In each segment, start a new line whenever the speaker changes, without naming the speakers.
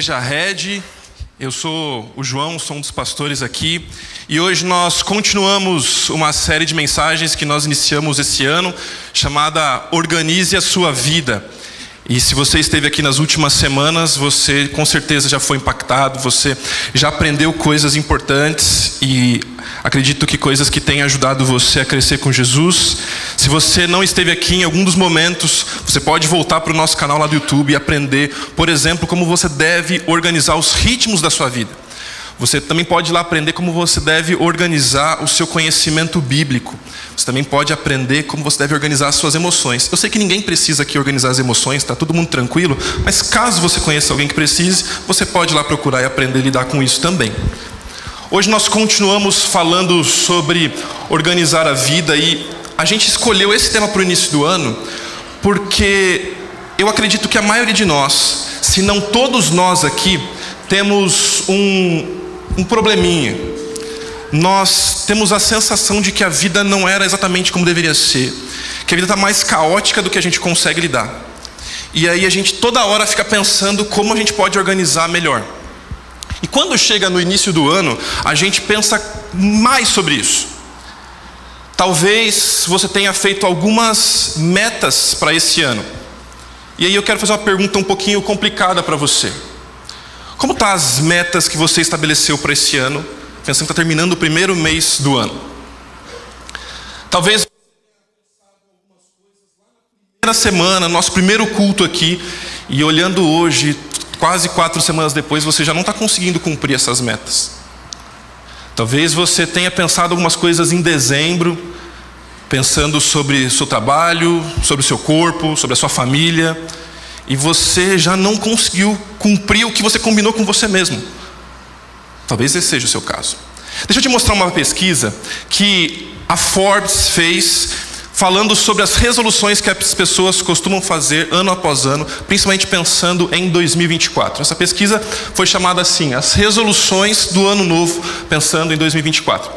Igreja Red. Eu sou o João, sou um dos pastores aqui, e hoje nós continuamos uma série de mensagens que nós iniciamos esse ano, chamada Organize a Sua Vida. E se você esteve aqui nas últimas semanas, você com certeza já foi impactado, você já aprendeu coisas importantes e acredito que coisas que têm ajudado você a crescer com Jesus. Se você não esteve aqui em algum dos momentos, você pode voltar para o nosso canal lá do YouTube e aprender, por exemplo, como você deve organizar os ritmos da sua vida. Você também pode ir lá aprender como você deve organizar o seu conhecimento bíblico. Você também pode aprender como você deve organizar as suas emoções. Eu sei que ninguém precisa aqui organizar as emoções, está todo mundo tranquilo, mas caso você conheça alguém que precise, você pode ir lá procurar e aprender a lidar com isso também. Hoje nós continuamos falando sobre organizar a vida e a gente escolheu esse tema para o início do ano porque eu acredito que a maioria de nós, se não todos nós aqui, temos um, um probleminha. Nós temos a sensação de que a vida não era exatamente como deveria ser, que a vida está mais caótica do que a gente consegue lidar. E aí a gente toda hora fica pensando como a gente pode organizar melhor. E quando chega no início do ano, a gente pensa mais sobre isso. Talvez você tenha feito algumas metas para esse ano. E aí eu quero fazer uma pergunta um pouquinho complicada para você. Como estão tá as metas que você estabeleceu para esse ano, pensando que está terminando o primeiro mês do ano? Talvez na semana, nosso primeiro culto aqui, e olhando hoje, quase quatro semanas depois, você já não está conseguindo cumprir essas metas. Talvez você tenha pensado algumas coisas em dezembro, pensando sobre seu trabalho, sobre seu corpo, sobre a sua família, e você já não conseguiu cumprir o que você combinou com você mesmo. Talvez esse seja o seu caso. Deixa eu te mostrar uma pesquisa que a Forbes fez falando sobre as resoluções que as pessoas costumam fazer ano após ano, principalmente pensando em 2024. Essa pesquisa foi chamada assim: As resoluções do ano novo pensando em 2024.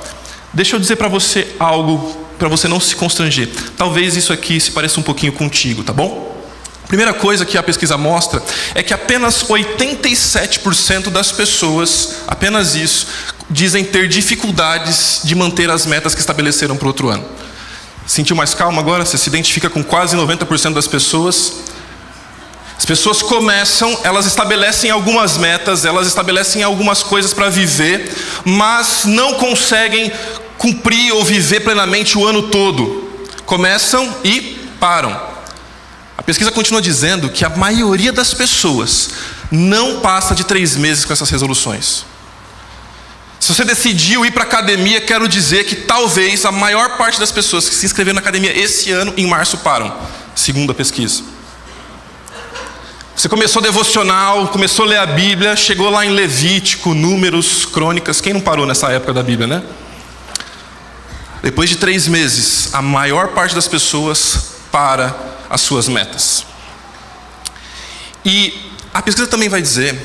Deixa eu dizer para você algo para você não se constranger. Talvez isso aqui se pareça um pouquinho contigo, tá bom? Primeira coisa que a pesquisa mostra é que apenas 87% das pessoas, apenas isso, dizem ter dificuldades de manter as metas que estabeleceram para o outro ano. Sentiu mais calma agora? Você se identifica com quase 90% das pessoas? As pessoas começam, elas estabelecem algumas metas, elas estabelecem algumas coisas para viver, mas não conseguem cumprir ou viver plenamente o ano todo. Começam e param. A pesquisa continua dizendo que a maioria das pessoas não passa de três meses com essas resoluções. Se você decidiu ir para a academia, quero dizer que talvez a maior parte das pessoas que se inscreveram na academia esse ano, em março, param, segundo a pesquisa. Você começou devocional, começou a ler a Bíblia, chegou lá em Levítico, Números, Crônicas. Quem não parou nessa época da Bíblia, né? Depois de três meses, a maior parte das pessoas para as suas metas. E a pesquisa também vai dizer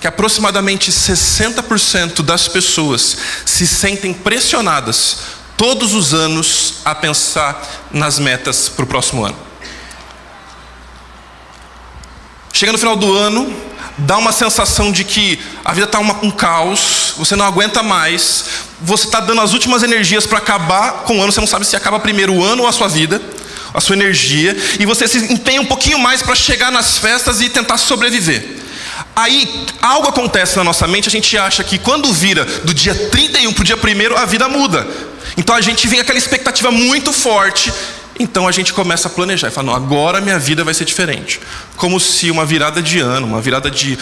que aproximadamente 60% das pessoas se sentem pressionadas todos os anos a pensar nas metas para o próximo ano. Chega no final do ano, dá uma sensação de que a vida está um caos, você não aguenta mais, você está dando as últimas energias para acabar com o ano, você não sabe se acaba primeiro o ano ou a sua vida a sua energia, e você se empenha um pouquinho mais para chegar nas festas e tentar sobreviver. Aí algo acontece na nossa mente, a gente acha que quando vira do dia 31 para o dia 1 a vida muda. Então a gente vem aquela expectativa muito forte, então a gente começa a planejar e fala: não, agora minha vida vai ser diferente. Como se uma virada de ano, uma virada de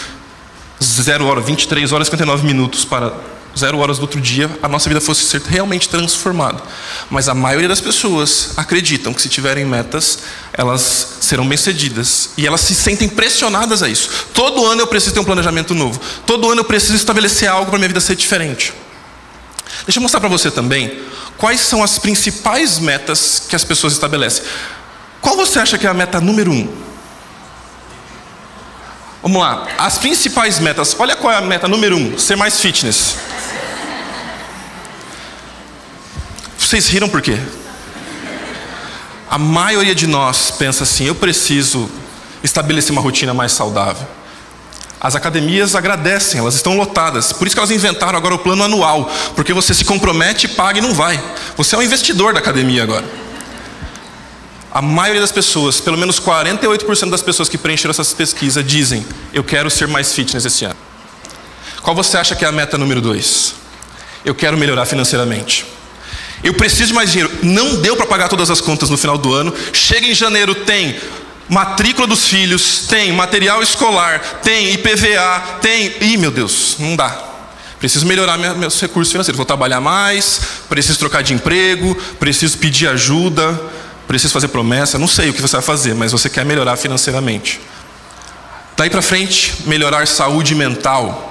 0 hora, 23 horas e 59 minutos para zero horas do outro dia, a nossa vida fosse ser realmente transformada. Mas a maioria das pessoas acreditam que se tiverem metas, elas serão bem-sucedidas. E elas se sentem pressionadas a isso. Todo ano eu preciso ter um planejamento novo. Todo ano eu preciso estabelecer algo para minha vida ser diferente. Deixa eu mostrar para você também quais são as principais metas que as pessoas estabelecem. Qual você acha que é a meta número um? Vamos lá, as principais metas. Olha qual é a meta número um: ser mais fitness. Vocês riram por quê? A maioria de nós pensa assim: eu preciso estabelecer uma rotina mais saudável. As academias agradecem, elas estão lotadas. Por isso que elas inventaram agora o plano anual, porque você se compromete, paga e não vai. Você é um investidor da academia agora. A maioria das pessoas, pelo menos 48% das pessoas que preencheram essas pesquisas dizem: "Eu quero ser mais fitness esse ano". Qual você acha que é a meta número dois? Eu quero melhorar financeiramente. Eu preciso de mais dinheiro. Não deu para pagar todas as contas no final do ano. Chega em janeiro, tem matrícula dos filhos, tem material escolar, tem IPVA, tem. Ih, meu Deus, não dá. Preciso melhorar meus recursos financeiros. Vou trabalhar mais, preciso trocar de emprego, preciso pedir ajuda, preciso fazer promessa. Não sei o que você vai fazer, mas você quer melhorar financeiramente. Daí para frente, melhorar saúde mental.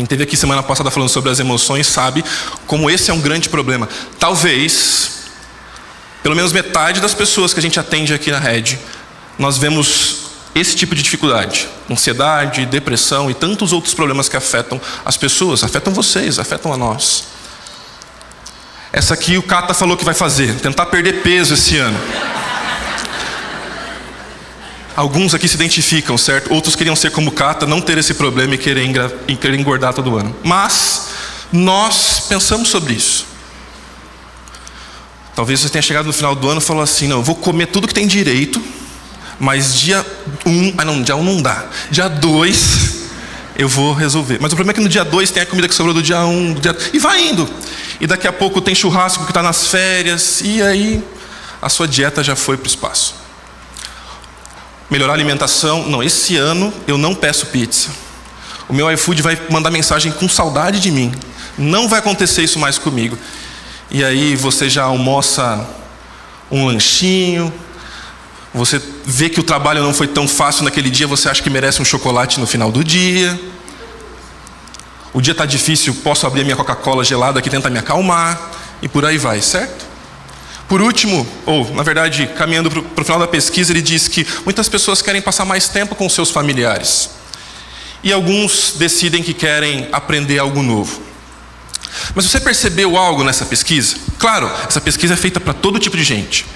Quem teve aqui semana passada falando sobre as emoções sabe como esse é um grande problema. Talvez, pelo menos metade das pessoas que a gente atende aqui na rede, nós vemos esse tipo de dificuldade, ansiedade, depressão e tantos outros problemas que afetam as pessoas, afetam vocês, afetam a nós. Essa aqui o Cata falou que vai fazer, tentar perder peso esse ano. Alguns aqui se identificam, certo? Outros queriam ser como Cata, não ter esse problema e querer, engordar todo ano. Mas nós pensamos sobre isso. Talvez você tenha chegado no final do ano e falou assim: não, eu vou comer tudo que tem direito, mas dia 1, um, ah não, dia 1 um não dá. Dia 2 eu vou resolver. Mas o problema é que no dia 2 tem a comida que sobrou do dia 1, um, dia... e vai indo. E daqui a pouco tem churrasco que está nas férias, e aí a sua dieta já foi para o espaço. Melhorar a alimentação. Não, esse ano eu não peço pizza. O meu iFood vai mandar mensagem com saudade de mim. Não vai acontecer isso mais comigo. E aí você já almoça um lanchinho, você vê que o trabalho não foi tão fácil naquele dia, você acha que merece um chocolate no final do dia. O dia está difícil, posso abrir a minha Coca-Cola gelada que tenta me acalmar, e por aí vai, certo? Por último, ou na verdade, caminhando para o final da pesquisa, ele diz que muitas pessoas querem passar mais tempo com seus familiares. E alguns decidem que querem aprender algo novo. Mas você percebeu algo nessa pesquisa? Claro, essa pesquisa é feita para todo tipo de gente.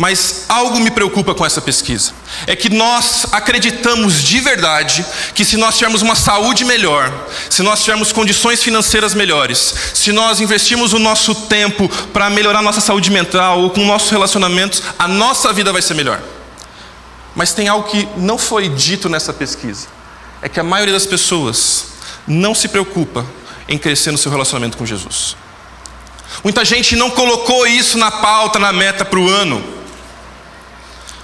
Mas algo me preocupa com essa pesquisa. É que nós acreditamos de verdade que se nós tivermos uma saúde melhor, se nós tivermos condições financeiras melhores, se nós investirmos o nosso tempo para melhorar nossa saúde mental ou com nossos relacionamentos, a nossa vida vai ser melhor. Mas tem algo que não foi dito nessa pesquisa. É que a maioria das pessoas não se preocupa em crescer no seu relacionamento com Jesus. Muita gente não colocou isso na pauta, na meta para o ano.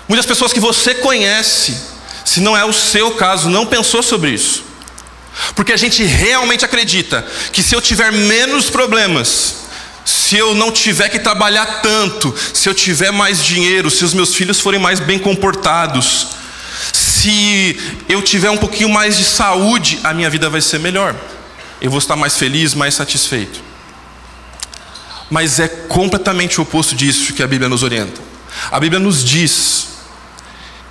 Muitas pessoas que você conhece, se não é o seu caso, não pensou sobre isso. Porque a gente realmente acredita que se eu tiver menos problemas, se eu não tiver que trabalhar tanto, se eu tiver mais dinheiro, se os meus filhos forem mais bem comportados, se eu tiver um pouquinho mais de saúde, a minha vida vai ser melhor. Eu vou estar mais feliz, mais satisfeito. Mas é completamente o oposto disso que a Bíblia nos orienta. A Bíblia nos diz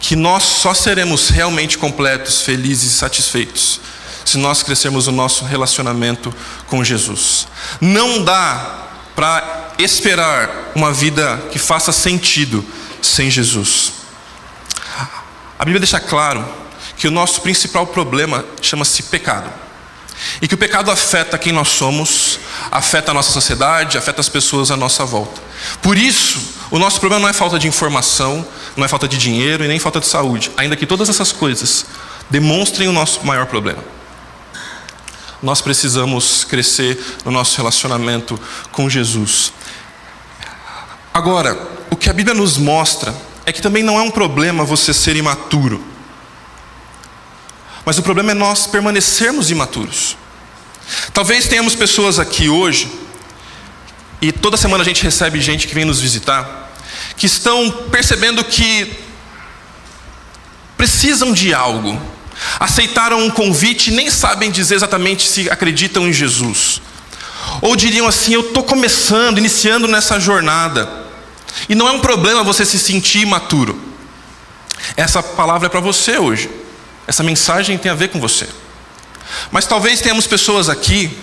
que nós só seremos realmente completos, felizes e satisfeitos se nós crescermos o nosso relacionamento com Jesus. Não dá para esperar uma vida que faça sentido sem Jesus. A Bíblia deixa claro que o nosso principal problema chama-se pecado. E que o pecado afeta quem nós somos, afeta a nossa sociedade, afeta as pessoas à nossa volta. Por isso, o nosso problema não é falta de informação, não é falta de dinheiro e nem falta de saúde, ainda que todas essas coisas demonstrem o nosso maior problema. Nós precisamos crescer no nosso relacionamento com Jesus. Agora, o que a Bíblia nos mostra é que também não é um problema você ser imaturo. Mas o problema é nós permanecermos imaturos. Talvez tenhamos pessoas aqui hoje, e toda semana a gente recebe gente que vem nos visitar, que estão percebendo que precisam de algo, aceitaram um convite e nem sabem dizer exatamente se acreditam em Jesus. Ou diriam assim: Eu estou começando, iniciando nessa jornada. E não é um problema você se sentir imaturo. Essa palavra é para você hoje. Essa mensagem tem a ver com você. Mas talvez tenhamos pessoas aqui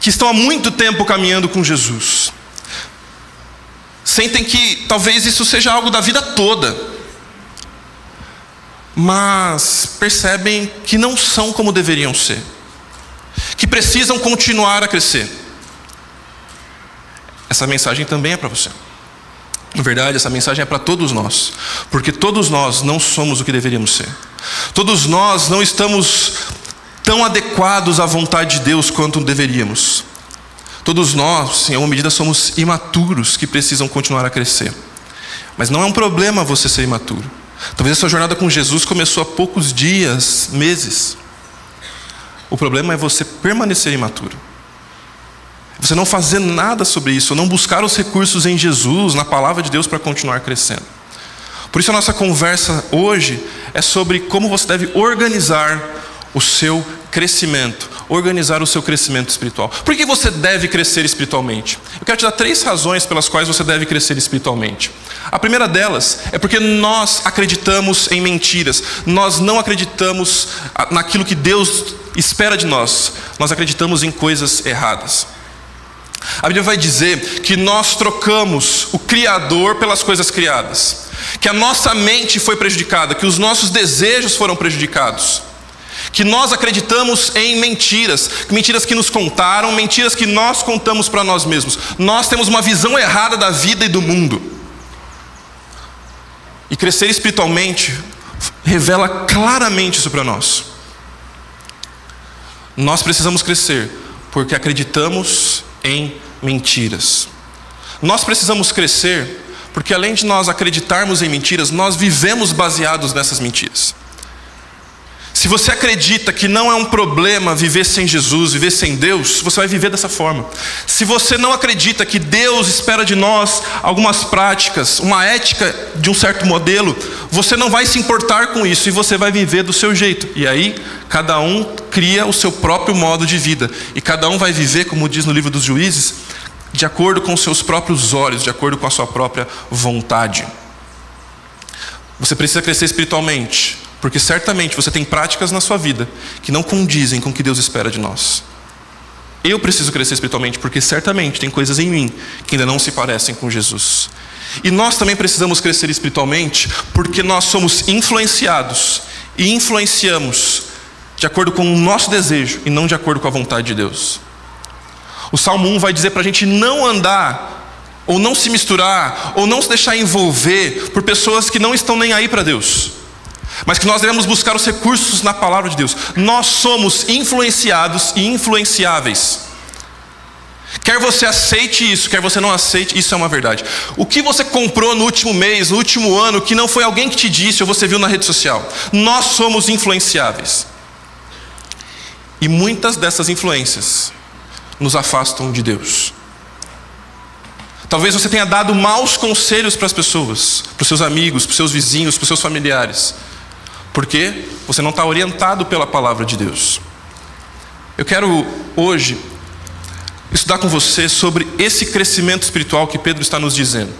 que estão há muito tempo caminhando com Jesus. Sentem que talvez isso seja algo da vida toda. mas percebem que não são como deveriam ser, que precisam continuar a crescer. Essa mensagem também é para você. Na verdade, essa mensagem é para todos nós, porque todos nós não somos o que deveríamos ser. Todos nós não estamos tão adequados à vontade de Deus quanto deveríamos. Todos nós, em alguma medida, somos imaturos que precisam continuar a crescer. Mas não é um problema você ser imaturo. Talvez a sua jornada com Jesus começou há poucos dias, meses. O problema é você permanecer imaturo. Você não fazer nada sobre isso, não buscar os recursos em Jesus, na palavra de Deus, para continuar crescendo. Por isso, a nossa conversa hoje é sobre como você deve organizar o seu crescimento, organizar o seu crescimento espiritual. Por que você deve crescer espiritualmente? Eu quero te dar três razões pelas quais você deve crescer espiritualmente. A primeira delas é porque nós acreditamos em mentiras, nós não acreditamos naquilo que Deus espera de nós, nós acreditamos em coisas erradas. A Bíblia vai dizer que nós trocamos o Criador pelas coisas criadas, que a nossa mente foi prejudicada, que os nossos desejos foram prejudicados, que nós acreditamos em mentiras, mentiras que nos contaram, mentiras que nós contamos para nós mesmos. Nós temos uma visão errada da vida e do mundo. E crescer espiritualmente revela claramente isso para nós. Nós precisamos crescer porque acreditamos em mentiras. Nós precisamos crescer, porque além de nós acreditarmos em mentiras, nós vivemos baseados nessas mentiras. Se você acredita que não é um problema viver sem Jesus, viver sem Deus, você vai viver dessa forma. Se você não acredita que Deus espera de nós algumas práticas, uma ética de um certo modelo, você não vai se importar com isso e você vai viver do seu jeito. E aí, cada um cria o seu próprio modo de vida. E cada um vai viver, como diz no livro dos juízes, de acordo com os seus próprios olhos, de acordo com a sua própria vontade. Você precisa crescer espiritualmente. Porque certamente você tem práticas na sua vida que não condizem com o que Deus espera de nós. Eu preciso crescer espiritualmente porque certamente tem coisas em mim que ainda não se parecem com Jesus. E nós também precisamos crescer espiritualmente porque nós somos influenciados e influenciamos de acordo com o nosso desejo e não de acordo com a vontade de Deus. O Salmo 1 vai dizer para a gente não andar, ou não se misturar, ou não se deixar envolver por pessoas que não estão nem aí para Deus mas que nós devemos buscar os recursos na palavra de Deus. Nós somos influenciados e influenciáveis. Quer você aceite isso, quer você não aceite, isso é uma verdade. O que você comprou no último mês, no último ano, que não foi alguém que te disse ou você viu na rede social, nós somos influenciáveis. E muitas dessas influências nos afastam de Deus. Talvez você tenha dado maus conselhos para as pessoas, para os seus amigos, para os seus vizinhos, para os seus familiares. Porque você não está orientado pela palavra de Deus. Eu quero hoje estudar com você sobre esse crescimento espiritual que Pedro está nos dizendo.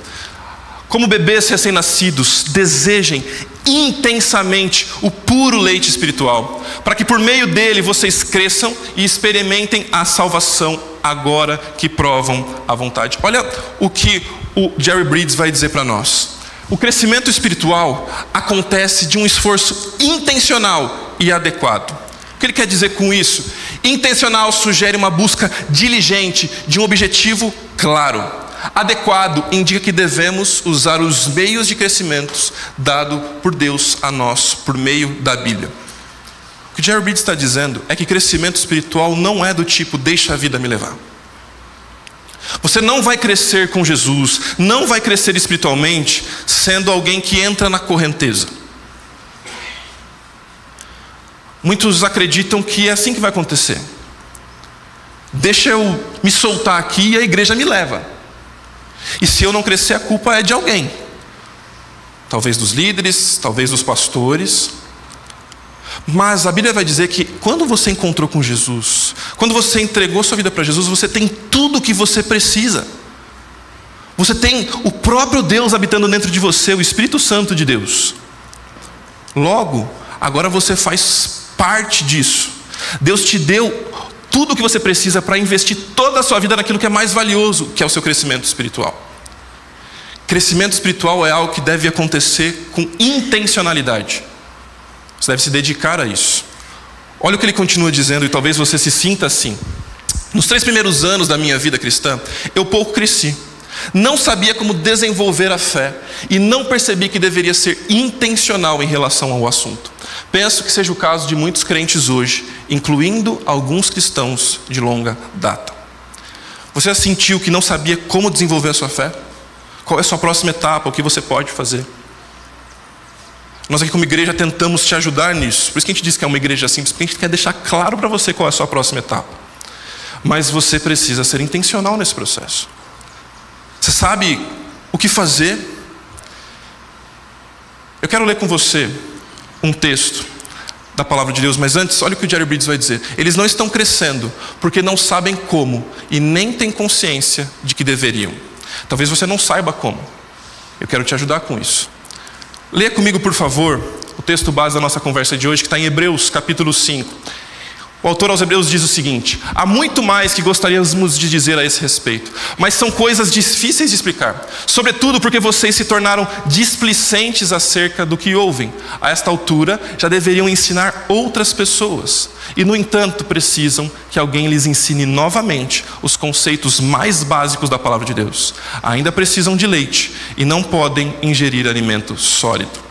Como bebês recém-nascidos desejem intensamente o puro leite espiritual, para que por meio dele vocês cresçam e experimentem a salvação agora que provam a vontade. Olha o que o Jerry Bridges vai dizer para nós. O crescimento espiritual acontece de um esforço intencional e adequado. O que ele quer dizer com isso? Intencional sugere uma busca diligente de um objetivo claro. Adequado indica que devemos usar os meios de crescimento dado por Deus a nós por meio da Bíblia. O que Jerry Reed está dizendo é que crescimento espiritual não é do tipo deixa a vida me levar. Você não vai crescer com Jesus, não vai crescer espiritualmente sendo alguém que entra na correnteza. Muitos acreditam que é assim que vai acontecer. Deixa eu me soltar aqui e a igreja me leva. E se eu não crescer, a culpa é de alguém. Talvez dos líderes, talvez dos pastores. Mas a Bíblia vai dizer que quando você encontrou com Jesus, quando você entregou sua vida para Jesus, você tem tudo o que você precisa. Você tem o próprio Deus habitando dentro de você, o Espírito Santo de Deus. Logo, agora você faz parte disso. Deus te deu tudo o que você precisa para investir toda a sua vida naquilo que é mais valioso, que é o seu crescimento espiritual. Crescimento espiritual é algo que deve acontecer com intencionalidade. Você deve se dedicar a isso. Olha o que ele continua dizendo, e talvez você se sinta assim. Nos três primeiros anos da minha vida cristã, eu pouco cresci. Não sabia como desenvolver a fé e não percebi que deveria ser intencional em relação ao assunto. Penso que seja o caso de muitos crentes hoje, incluindo alguns cristãos de longa data. Você sentiu que não sabia como desenvolver a sua fé? Qual é a sua próxima etapa? O que você pode fazer? Nós aqui como igreja tentamos te ajudar nisso. Por isso que a gente diz que é uma igreja simples, porque a gente quer deixar claro para você qual é a sua próxima etapa. Mas você precisa ser intencional nesse processo. Você sabe o que fazer? Eu quero ler com você um texto da palavra de Deus, mas antes, olha o que o Jerry Bridges vai dizer. Eles não estão crescendo porque não sabem como e nem têm consciência de que deveriam. Talvez você não saiba como. Eu quero te ajudar com isso. Leia comigo, por favor, o texto base da nossa conversa de hoje, que está em Hebreus capítulo 5. O autor aos Hebreus diz o seguinte: há muito mais que gostaríamos de dizer a esse respeito, mas são coisas difíceis de explicar, sobretudo porque vocês se tornaram displicentes acerca do que ouvem. A esta altura, já deveriam ensinar outras pessoas, e no entanto precisam que alguém lhes ensine novamente os conceitos mais básicos da palavra de Deus. Ainda precisam de leite e não podem ingerir alimento sólido.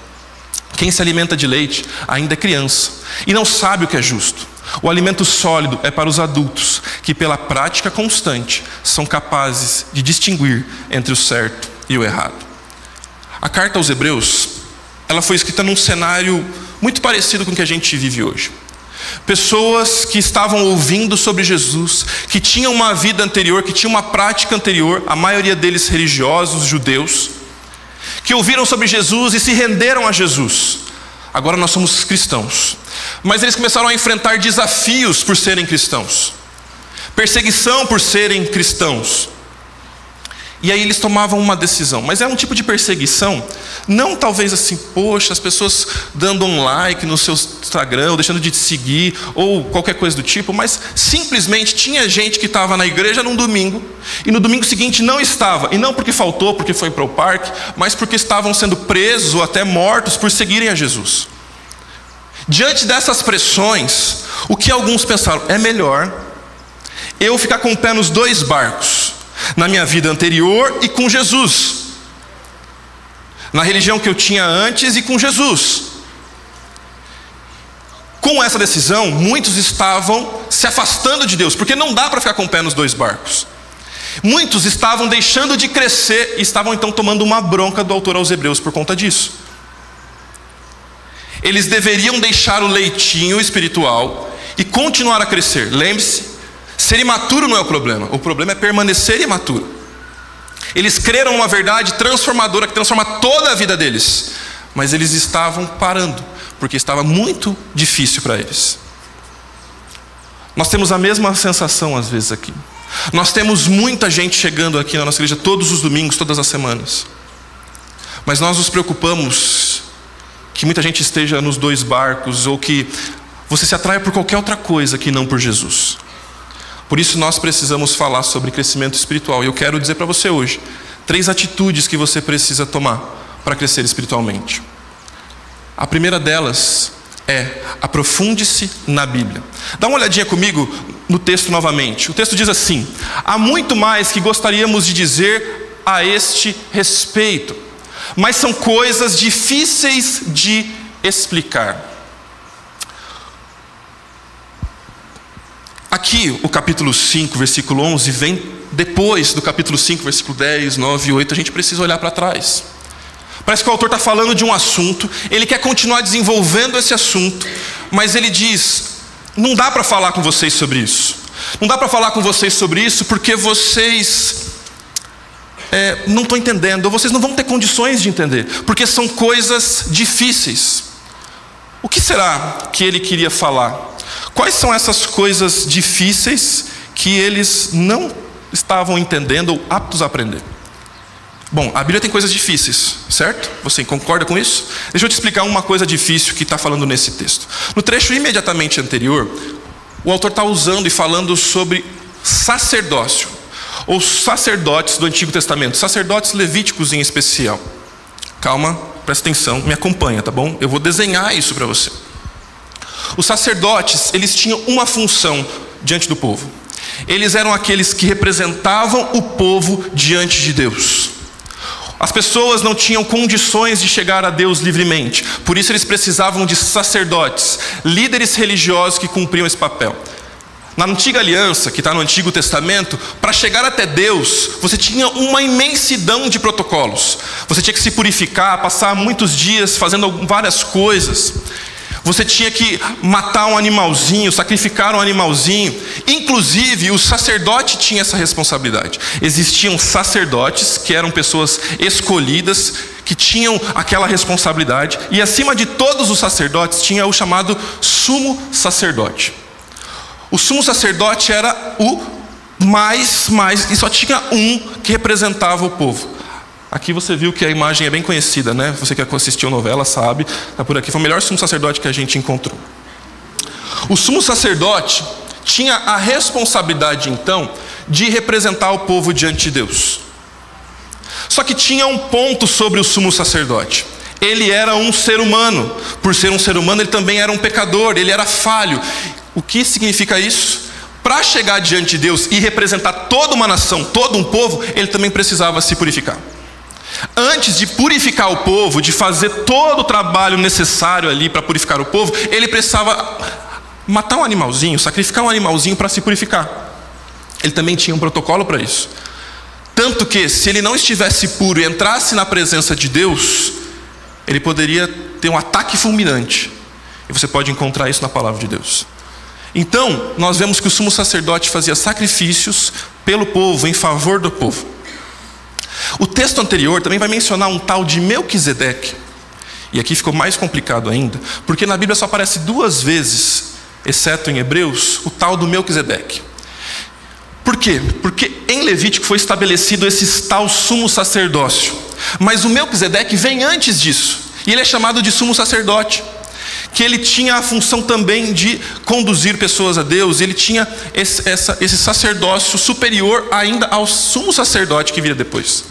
Quem se alimenta de leite ainda é criança e não sabe o que é justo. O alimento sólido é para os adultos, que pela prática constante são capazes de distinguir entre o certo e o errado. A carta aos Hebreus, ela foi escrita num cenário muito parecido com o que a gente vive hoje. Pessoas que estavam ouvindo sobre Jesus, que tinham uma vida anterior, que tinham uma prática anterior, a maioria deles religiosos, judeus, que ouviram sobre Jesus e se renderam a Jesus. Agora nós somos cristãos. Mas eles começaram a enfrentar desafios por serem cristãos, perseguição por serem cristãos. E aí eles tomavam uma decisão, mas é um tipo de perseguição, não talvez assim, poxa, as pessoas dando um like no seu Instagram, ou deixando de te seguir, ou qualquer coisa do tipo, mas simplesmente tinha gente que estava na igreja num domingo, e no domingo seguinte não estava, e não porque faltou, porque foi para o parque, mas porque estavam sendo presos ou até mortos por seguirem a Jesus. Diante dessas pressões, o que alguns pensaram? É melhor eu ficar com o pé nos dois barcos, na minha vida anterior e com Jesus, na religião que eu tinha antes e com Jesus. Com essa decisão, muitos estavam se afastando de Deus, porque não dá para ficar com o pé nos dois barcos. Muitos estavam deixando de crescer e estavam então tomando uma bronca do autor aos Hebreus por conta disso. Eles deveriam deixar o leitinho espiritual e continuar a crescer. Lembre-se, ser imaturo não é o problema, o problema é permanecer imaturo. Eles creram numa verdade transformadora que transforma toda a vida deles, mas eles estavam parando, porque estava muito difícil para eles. Nós temos a mesma sensação às vezes aqui. Nós temos muita gente chegando aqui na nossa igreja todos os domingos, todas as semanas. Mas nós nos preocupamos que muita gente esteja nos dois barcos ou que você se atraia por qualquer outra coisa que não por Jesus. Por isso nós precisamos falar sobre crescimento espiritual. E eu quero dizer para você hoje três atitudes que você precisa tomar para crescer espiritualmente. A primeira delas é aprofunde-se na Bíblia. Dá uma olhadinha comigo no texto novamente. O texto diz assim: há muito mais que gostaríamos de dizer a este respeito mas são coisas difíceis de explicar. Aqui, o capítulo 5, versículo 11, vem depois do capítulo 5, versículo 10, 9 e 8. A gente precisa olhar para trás. Parece que o autor está falando de um assunto, ele quer continuar desenvolvendo esse assunto, mas ele diz: não dá para falar com vocês sobre isso. Não dá para falar com vocês sobre isso porque vocês é, não estou entendendo, ou vocês não vão ter condições de entender, porque são coisas difíceis. O que será que ele queria falar? Quais são essas coisas difíceis que eles não estavam entendendo ou aptos a aprender? Bom, a Bíblia tem coisas difíceis, certo? Você concorda com isso? Deixa eu te explicar uma coisa difícil que está falando nesse texto. No trecho imediatamente anterior, o autor está usando e falando sobre sacerdócio ou sacerdotes do Antigo Testamento, sacerdotes levíticos em especial. Calma, presta atenção, me acompanha, tá bom? Eu vou desenhar isso para você. Os sacerdotes, eles tinham uma função diante do povo. Eles eram aqueles que representavam o povo diante de Deus. As pessoas não tinham condições de chegar a Deus livremente, por isso eles precisavam de sacerdotes, líderes religiosos que cumpriam esse papel. Na antiga aliança, que está no Antigo Testamento, para chegar até Deus, você tinha uma imensidão de protocolos. Você tinha que se purificar, passar muitos dias fazendo várias coisas. Você tinha que matar um animalzinho, sacrificar um animalzinho. Inclusive, o sacerdote tinha essa responsabilidade. Existiam sacerdotes que eram pessoas escolhidas, que tinham aquela responsabilidade, e acima de todos os sacerdotes tinha o chamado sumo sacerdote. O sumo sacerdote era o mais, mais, e só tinha um que representava o povo. Aqui você viu que a imagem é bem conhecida, né? Você que assistiu novela sabe, está por aqui. Foi o melhor sumo sacerdote que a gente encontrou. O sumo sacerdote tinha a responsabilidade, então, de representar o povo diante de Deus. Só que tinha um ponto sobre o sumo sacerdote. Ele era um ser humano. Por ser um ser humano, ele também era um pecador, ele era falho. O que significa isso? Para chegar diante de Deus e representar toda uma nação, todo um povo, ele também precisava se purificar. Antes de purificar o povo, de fazer todo o trabalho necessário ali para purificar o povo, ele precisava matar um animalzinho, sacrificar um animalzinho para se purificar. Ele também tinha um protocolo para isso. Tanto que, se ele não estivesse puro e entrasse na presença de Deus, ele poderia ter um ataque fulminante. E você pode encontrar isso na palavra de Deus. Então, nós vemos que o sumo sacerdote fazia sacrifícios pelo povo, em favor do povo. O texto anterior também vai mencionar um tal de Melquisedeque. E aqui ficou mais complicado ainda, porque na Bíblia só aparece duas vezes, exceto em Hebreus, o tal do Melquisedeque. Por quê? Porque em Levítico foi estabelecido esse tal sumo sacerdócio. Mas o Melquisedeque vem antes disso. E ele é chamado de sumo sacerdote que ele tinha a função também de conduzir pessoas a Deus, ele tinha esse, essa, esse sacerdócio superior ainda ao sumo sacerdote que viria depois.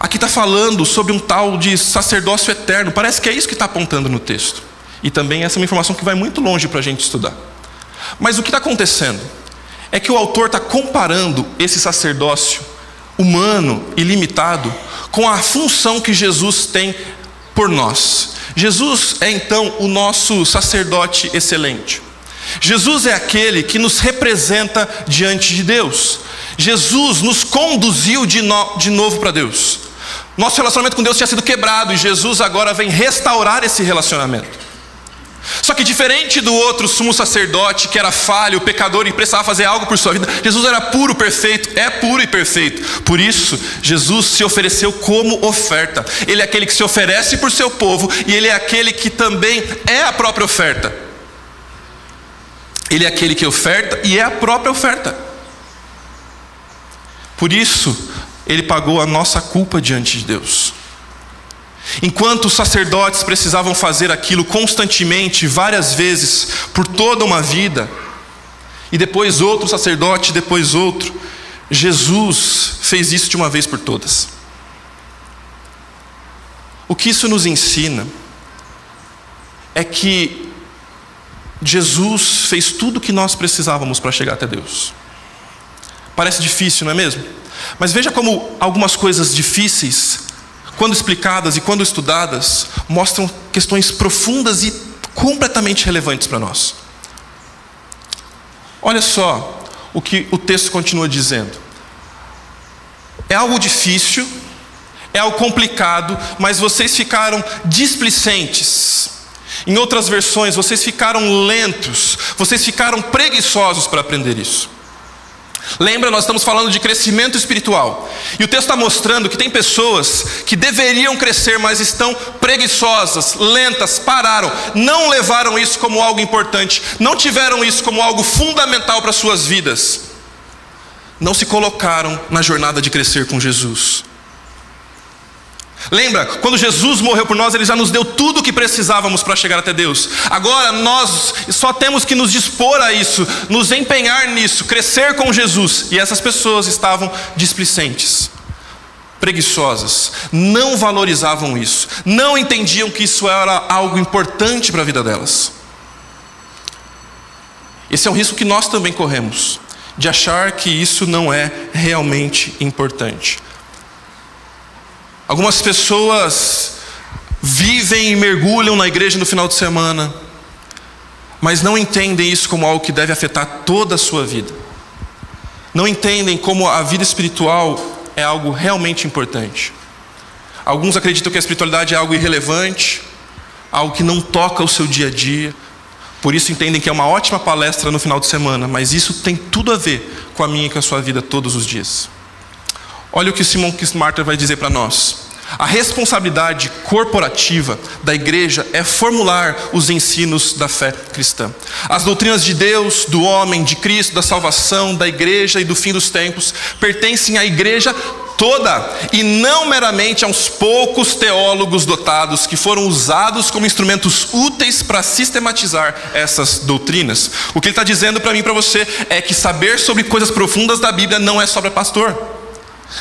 Aqui está falando sobre um tal de sacerdócio eterno, parece que é isso que está apontando no texto. E também essa é uma informação que vai muito longe para a gente estudar. Mas o que está acontecendo é que o autor está comparando esse sacerdócio humano e limitado com a função que Jesus tem por nós. Jesus é então o nosso sacerdote excelente. Jesus é aquele que nos representa diante de Deus. Jesus nos conduziu de, no, de novo para Deus. Nosso relacionamento com Deus tinha sido quebrado e Jesus agora vem restaurar esse relacionamento. Só que diferente do outro sumo sacerdote que era falho, pecador e precisava fazer algo por sua vida, Jesus era puro, perfeito, é puro e perfeito. Por isso, Jesus se ofereceu como oferta. Ele é aquele que se oferece por seu povo e ele é aquele que também é a própria oferta. Ele é aquele que oferta e é a própria oferta. Por isso, ele pagou a nossa culpa diante de Deus. Enquanto os sacerdotes precisavam fazer aquilo constantemente, várias vezes, por toda uma vida, e depois outro sacerdote, depois outro, Jesus fez isso de uma vez por todas. O que isso nos ensina é que Jesus fez tudo o que nós precisávamos para chegar até Deus. Parece difícil, não é mesmo? Mas veja como algumas coisas difíceis quando explicadas e quando estudadas, mostram questões profundas e completamente relevantes para nós. Olha só o que o texto continua dizendo. É algo difícil, é algo complicado, mas vocês ficaram displicentes. Em outras versões, vocês ficaram lentos, vocês ficaram preguiçosos para aprender isso. Lembra, nós estamos falando de crescimento espiritual. E o texto está mostrando que tem pessoas que deveriam crescer, mas estão preguiçosas, lentas, pararam, não levaram isso como algo importante, não tiveram isso como algo fundamental para suas vidas. Não se colocaram na jornada de crescer com Jesus. Lembra, quando Jesus morreu por nós, Ele já nos deu tudo o que precisávamos para chegar até Deus. Agora nós só temos que nos dispor a isso, nos empenhar nisso, crescer com Jesus. E essas pessoas estavam displicentes. preguiçosas, não valorizavam isso, não entendiam que isso era algo importante para a vida delas. Esse é um risco que nós também corremos, de achar que isso não é realmente importante. Algumas pessoas vivem e mergulham na igreja no final de semana, mas não entendem isso como algo que deve afetar toda a sua vida. Não entendem como a vida espiritual é algo realmente importante. Alguns acreditam que a espiritualidade é algo irrelevante, algo que não toca o seu dia a dia. Por isso entendem que é uma ótima palestra no final de semana, mas isso tem tudo a ver com a minha e com a sua vida todos os dias. Olha o que Simon Kistmarter vai dizer para nós. A responsabilidade corporativa da igreja é formular os ensinos da fé cristã. As doutrinas de Deus, do homem, de Cristo, da salvação, da igreja e do fim dos tempos pertencem à igreja toda e não meramente a uns poucos teólogos dotados que foram usados como instrumentos úteis para sistematizar essas doutrinas. O que ele está dizendo para mim e para você é que saber sobre coisas profundas da Bíblia não é só para pastor.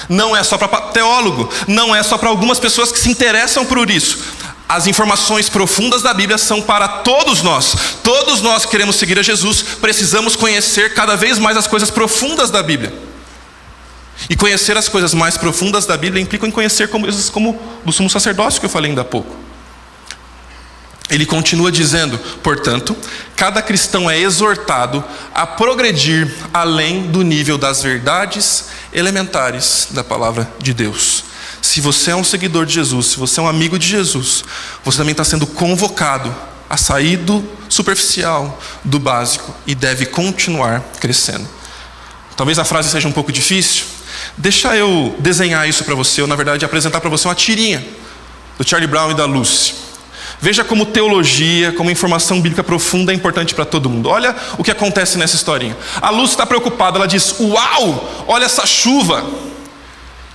Não é só para teólogo, não é só para algumas pessoas que se interessam por isso. As informações profundas da Bíblia são para todos nós. Todos nós que queremos seguir a Jesus, precisamos conhecer cada vez mais as coisas profundas da Bíblia. E conhecer as coisas mais profundas da Bíblia implica em conhecer coisas como o sumo sacerdócio que eu falei ainda há pouco. Ele continua dizendo, portanto, cada cristão é exortado a progredir além do nível das verdades elementares da palavra de Deus. Se você é um seguidor de Jesus, se você é um amigo de Jesus, você também está sendo convocado a sair do superficial, do básico e deve continuar crescendo. Talvez a frase seja um pouco difícil. Deixa eu desenhar isso para você, ou na verdade apresentar para você uma tirinha do Charlie Brown e da Lucy. Veja como teologia, como informação bíblica profunda é importante para todo mundo. Olha o que acontece nessa historinha. A Luz está preocupada, ela diz: Uau, olha essa chuva.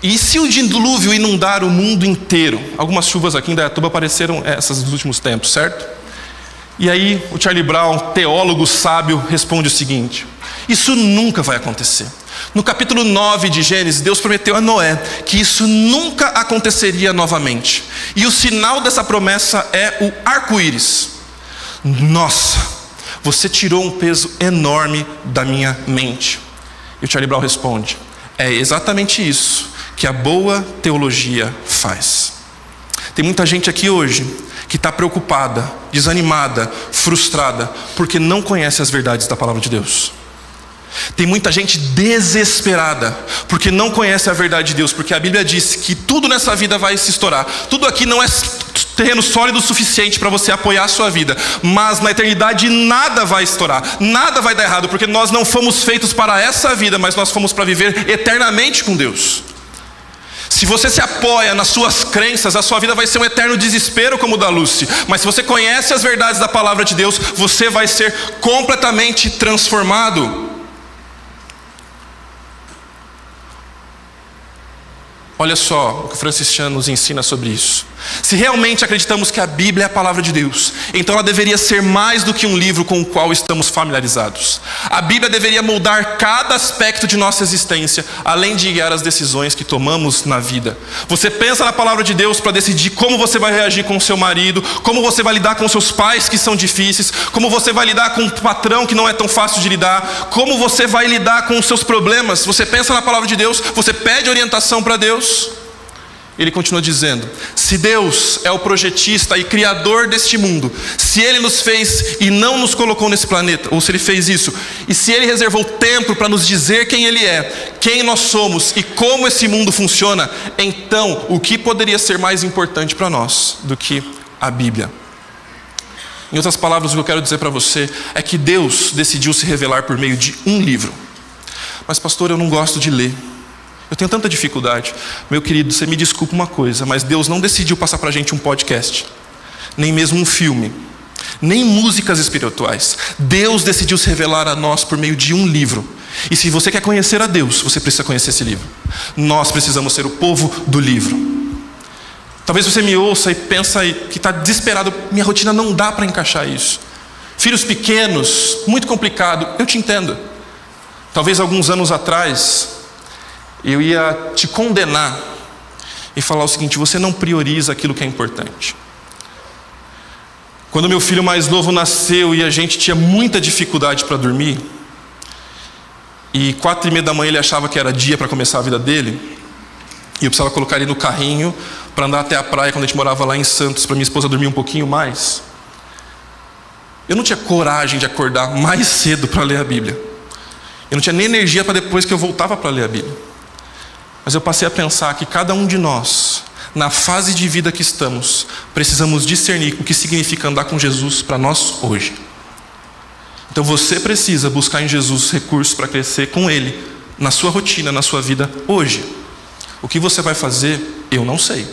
E se o dilúvio inundar o mundo inteiro? Algumas chuvas aqui em Dayatuba apareceram essas nos últimos tempos, certo? E aí o Charlie Brown, teólogo sábio, responde o seguinte: Isso nunca vai acontecer. No capítulo 9 de Gênesis, Deus prometeu a Noé que isso nunca aconteceria novamente. E o sinal dessa promessa é o arco-íris. Nossa, você tirou um peso enorme da minha mente. E o Charlie Brown responde: é exatamente isso que a boa teologia faz. Tem muita gente aqui hoje que está preocupada, desanimada, frustrada, porque não conhece as verdades da palavra de Deus. Tem muita gente desesperada, porque não conhece a verdade de Deus, porque a Bíblia diz que tudo nessa vida vai se estourar. Tudo aqui não é terreno sólido o suficiente para você apoiar a sua vida, mas na eternidade nada vai estourar, nada vai dar errado, porque nós não fomos feitos para essa vida, mas nós fomos para viver eternamente com Deus. Se você se apoia nas suas crenças, a sua vida vai ser um eterno desespero, como o da Lucy. Mas se você conhece as verdades da palavra de Deus, você vai ser completamente transformado. Olha só o que Francis Chan nos ensina sobre isso. Se realmente acreditamos que a Bíblia é a palavra de Deus, então ela deveria ser mais do que um livro com o qual estamos familiarizados. A Bíblia deveria moldar cada aspecto de nossa existência, além de guiar as decisões que tomamos na vida. Você pensa na palavra de Deus para decidir como você vai reagir com o seu marido, como você vai lidar com seus pais que são difíceis, como você vai lidar com um patrão que não é tão fácil de lidar, como você vai lidar com os seus problemas. Você pensa na palavra de Deus, você pede orientação para Deus. Ele continua dizendo: se Deus é o projetista e criador deste mundo, se Ele nos fez e não nos colocou nesse planeta, ou se Ele fez isso, e se Ele reservou tempo para nos dizer quem Ele é, quem nós somos e como esse mundo funciona, então o que poderia ser mais importante para nós do que a Bíblia? Em outras palavras, o que eu quero dizer para você é que Deus decidiu se revelar por meio de um livro. Mas, pastor, eu não gosto de ler. Eu tenho tanta dificuldade. Meu querido, você me desculpa uma coisa, mas Deus não decidiu passar para a gente um podcast, nem mesmo um filme, nem músicas espirituais. Deus decidiu se revelar a nós por meio de um livro. E se você quer conhecer a Deus, você precisa conhecer esse livro. Nós precisamos ser o povo do livro. Talvez você me ouça e pensa que está desesperado, minha rotina não dá para encaixar isso. Filhos pequenos, muito complicado, eu te entendo. Talvez alguns anos atrás, eu ia te condenar e falar o seguinte: você não prioriza aquilo que é importante. Quando meu filho mais novo nasceu e a gente tinha muita dificuldade para dormir, e quatro e meia da manhã ele achava que era dia para começar a vida dele, e eu precisava colocar ele no carrinho para andar até a praia quando a gente morava lá em Santos, para minha esposa dormir um pouquinho mais. Eu não tinha coragem de acordar mais cedo para ler a Bíblia. Eu não tinha nem energia para depois que eu voltava para ler a Bíblia. Mas eu passei a pensar que cada um de nós, na fase de vida que estamos, precisamos discernir o que significa andar com Jesus para nós hoje. Então você precisa buscar em Jesus recursos para crescer com Ele, na sua rotina, na sua vida hoje. O que você vai fazer, eu não sei.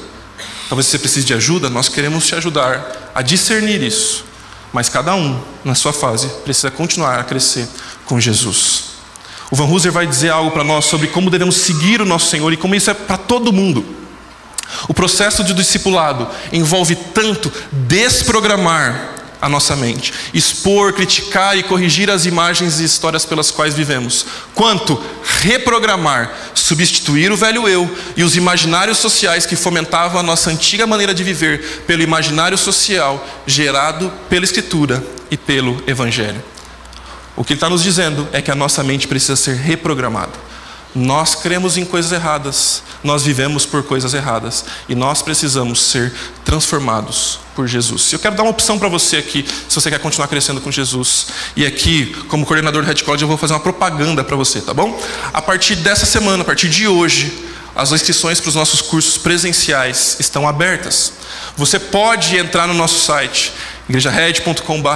Talvez você precise de ajuda, nós queremos te ajudar a discernir isso. Mas cada um, na sua fase, precisa continuar a crescer com Jesus. O Van Hooser vai dizer algo para nós sobre como devemos seguir o nosso Senhor e como isso é para todo mundo. O processo de discipulado envolve tanto desprogramar a nossa mente, expor, criticar e corrigir as imagens e histórias pelas quais vivemos, quanto reprogramar, substituir o velho eu e os imaginários sociais que fomentavam a nossa antiga maneira de viver pelo imaginário social gerado pela Escritura e pelo Evangelho. O que ele está nos dizendo é que a nossa mente precisa ser reprogramada. Nós cremos em coisas erradas, nós vivemos por coisas erradas e nós precisamos ser transformados por Jesus. Eu quero dar uma opção para você aqui, se você quer continuar crescendo com Jesus. E aqui, como coordenador do Red College, eu vou fazer uma propaganda para você, tá bom? A partir dessa semana, a partir de hoje, as inscrições para os nossos cursos presenciais estão abertas. Você pode entrar no nosso site, igrejared.com.br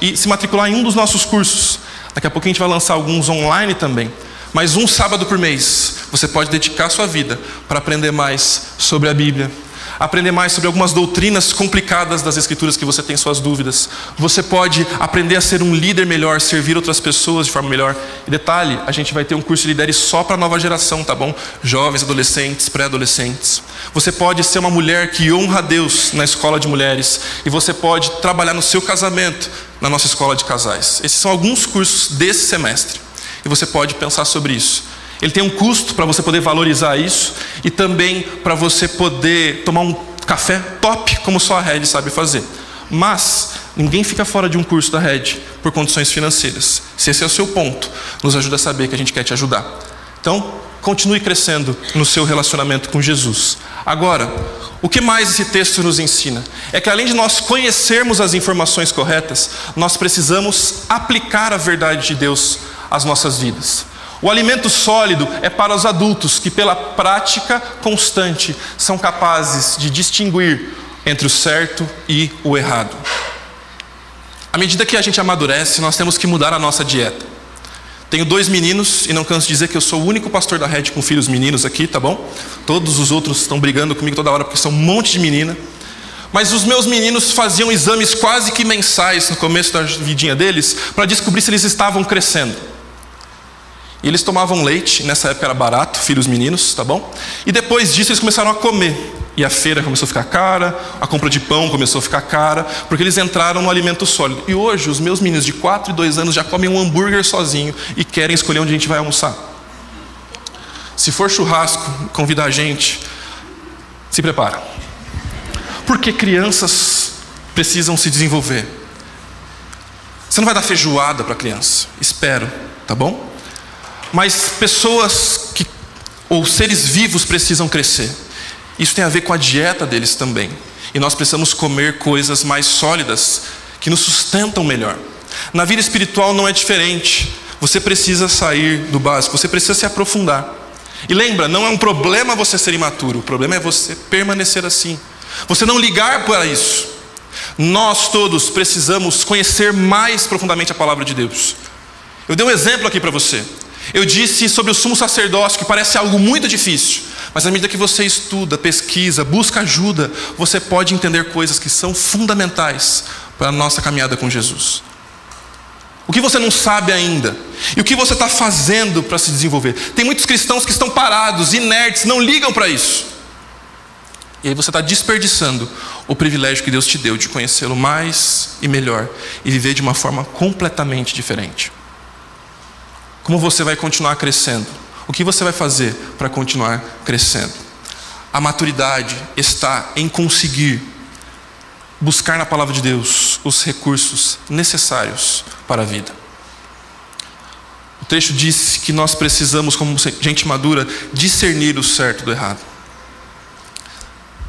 e se matricular em um dos nossos cursos. Daqui a pouco a gente vai lançar alguns online também. Mas um sábado por mês, você pode dedicar sua vida para aprender mais sobre a Bíblia, aprender mais sobre algumas doutrinas complicadas das Escrituras que você tem suas dúvidas. Você pode aprender a ser um líder melhor, servir outras pessoas de forma melhor. E detalhe, a gente vai ter um curso de lidere só para a nova geração, tá bom? Jovens, adolescentes, pré-adolescentes. Você pode ser uma mulher que honra a Deus na escola de mulheres. E você pode trabalhar no seu casamento na nossa escola de casais. Esses são alguns cursos desse semestre e você pode pensar sobre isso. Ele tem um custo para você poder valorizar isso e também para você poder tomar um café top, como só a Red sabe fazer. Mas ninguém fica fora de um curso da Red por condições financeiras. Se esse é o seu ponto, nos ajuda a saber que a gente quer te ajudar. Então, continue crescendo no seu relacionamento com Jesus. Agora, o que mais esse texto nos ensina? É que além de nós conhecermos as informações corretas, nós precisamos aplicar a verdade de Deus as nossas vidas. O alimento sólido é para os adultos que, pela prática constante, são capazes de distinguir entre o certo e o errado. À medida que a gente amadurece, nós temos que mudar a nossa dieta. Tenho dois meninos e não canso de dizer que eu sou o único pastor da rede com filhos meninos aqui, tá bom? Todos os outros estão brigando comigo toda hora porque são um monte de menina. Mas os meus meninos faziam exames quase que mensais no começo da vidinha deles para descobrir se eles estavam crescendo. E eles tomavam leite, nessa época era barato, filhos meninos, tá bom? E depois disso eles começaram a comer. E a feira começou a ficar cara, a compra de pão começou a ficar cara, porque eles entraram no alimento sólido. E hoje os meus meninos de 4 e 2 anos já comem um hambúrguer sozinho e querem escolher onde a gente vai almoçar. Se for churrasco, convidar a gente, se prepara. Porque crianças precisam se desenvolver. Você não vai dar feijoada para criança, espero, tá bom? Mas pessoas que, ou seres vivos precisam crescer. Isso tem a ver com a dieta deles também. E nós precisamos comer coisas mais sólidas que nos sustentam melhor. Na vida espiritual não é diferente. Você precisa sair do básico, você precisa se aprofundar. E lembra, não é um problema você ser imaturo, o problema é você permanecer assim. Você não ligar para isso. Nós todos precisamos conhecer mais profundamente a palavra de Deus. Eu dei um exemplo aqui para você. Eu disse sobre o sumo sacerdócio, que parece algo muito difícil, mas à medida que você estuda, pesquisa, busca ajuda, você pode entender coisas que são fundamentais para a nossa caminhada com Jesus. O que você não sabe ainda? E o que você está fazendo para se desenvolver? Tem muitos cristãos que estão parados, inertes, não ligam para isso. E aí você está desperdiçando o privilégio que Deus te deu de conhecê-lo mais e melhor e viver de uma forma completamente diferente. Como você vai continuar crescendo? O que você vai fazer para continuar crescendo? A maturidade está em conseguir buscar na palavra de Deus os recursos necessários para a vida. O texto diz que nós precisamos, como gente madura, discernir o certo do errado.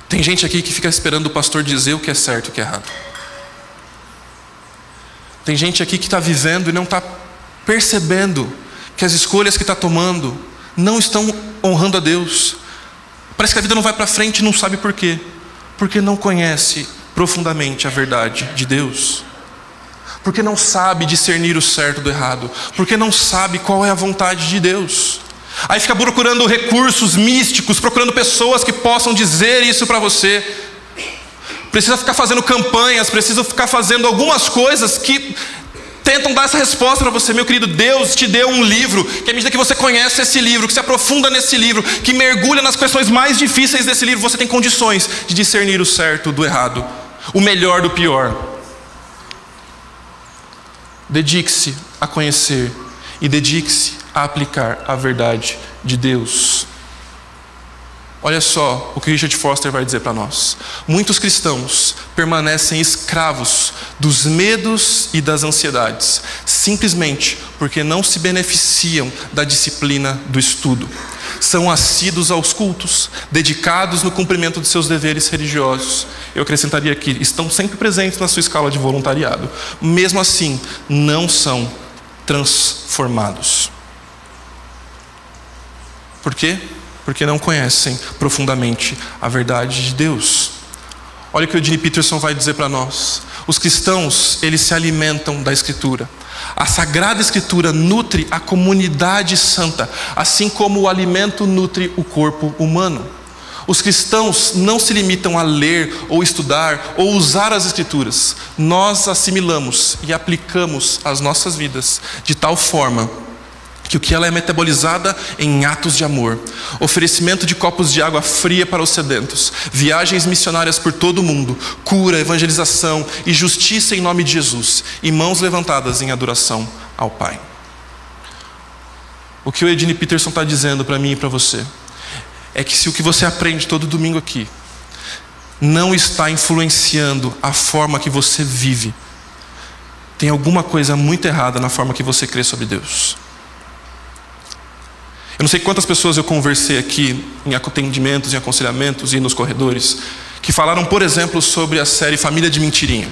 Tem gente aqui que fica esperando o pastor dizer o que é certo e o que é errado. Tem gente aqui que está vivendo e não está percebendo que as escolhas que está tomando não estão honrando a Deus. Parece que a vida não vai para frente e não sabe por quê. Porque não conhece profundamente a verdade de Deus. Porque não sabe discernir o certo do errado. Porque não sabe qual é a vontade de Deus. Aí fica procurando recursos místicos, procurando pessoas que possam dizer isso para você. Precisa ficar fazendo campanhas, precisa ficar fazendo algumas coisas que tentam dar essa resposta para você, meu querido. Deus te deu um livro, que à medida que você conhece esse livro, que se aprofunda nesse livro, que mergulha nas questões mais difíceis desse livro, você tem condições de discernir o certo do errado, o melhor do pior. Dedique-se a conhecer e dedique-se a aplicar a verdade de Deus. Olha só o que Richard Foster vai dizer para nós. Muitos cristãos permanecem escravos dos medos e das ansiedades, simplesmente porque não se beneficiam da disciplina do estudo. São assíduos aos cultos, dedicados no cumprimento de seus deveres religiosos. Eu acrescentaria aqui, estão sempre presentes na sua escala de voluntariado. Mesmo assim, não são transformados. Por quê? Porque não conhecem profundamente a verdade de Deus. Olha o que o Jimmy Peterson vai dizer para nós. Os cristãos, eles se alimentam da Escritura. A Sagrada Escritura nutre a comunidade santa, assim como o alimento nutre o corpo humano. Os cristãos não se limitam a ler ou estudar ou usar as Escrituras. Nós assimilamos e aplicamos às nossas vidas de tal forma que o que ela é metabolizada em atos de amor, oferecimento de copos de água fria para os sedentos, viagens missionárias por todo o mundo, cura, evangelização e justiça em nome de Jesus, e mãos levantadas em adoração ao Pai. O que o Edine Peterson está dizendo para mim e para você é que se o que você aprende todo domingo aqui não está influenciando a forma que você vive, tem alguma coisa muito errada na forma que você crê sobre Deus. Eu não sei quantas pessoas eu conversei aqui em atendimentos, em aconselhamentos e nos corredores, que falaram, por exemplo, sobre a série Família de Mentirinha.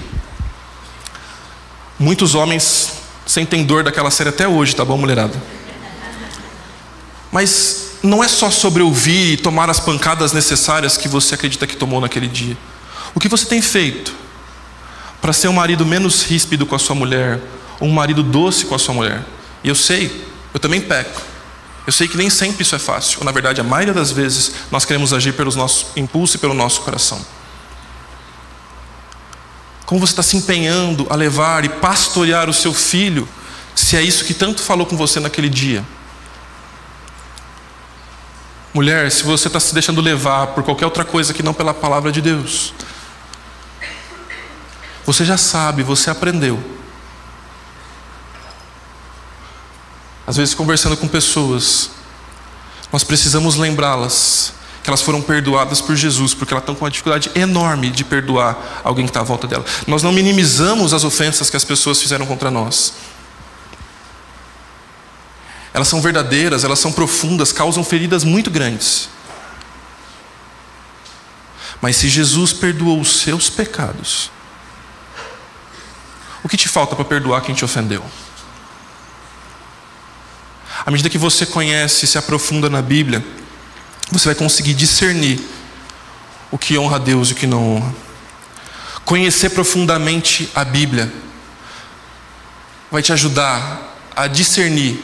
Muitos homens sentem dor daquela série até hoje, tá bom, mulherada? Mas não é só sobre ouvir e tomar as pancadas necessárias que você acredita que tomou naquele dia. O que você tem feito para ser um marido menos ríspido com a sua mulher, ou um marido doce com a sua mulher? E eu sei, eu também peco. Eu sei que nem sempre isso é fácil, ou na verdade, a maioria das vezes, nós queremos agir pelos nossos impulsos e pelo nosso coração. Como você está se empenhando a levar e pastorear o seu filho, se é isso que tanto falou com você naquele dia? Mulher, se você está se deixando levar por qualquer outra coisa que não pela palavra de Deus, você já sabe, você aprendeu Às vezes, conversando com pessoas, nós precisamos lembrá-las que elas foram perdoadas por Jesus, porque elas estão com uma dificuldade enorme de perdoar alguém que está à volta dela. Nós não minimizamos as ofensas que as pessoas fizeram contra nós. Elas são verdadeiras, elas são profundas, causam feridas muito grandes. Mas se Jesus perdoou os seus pecados, o que te falta para perdoar quem te ofendeu? À medida que você conhece e se aprofunda na Bíblia, você vai conseguir discernir o que honra a Deus e o que não honra. Conhecer profundamente a Bíblia vai te ajudar a discernir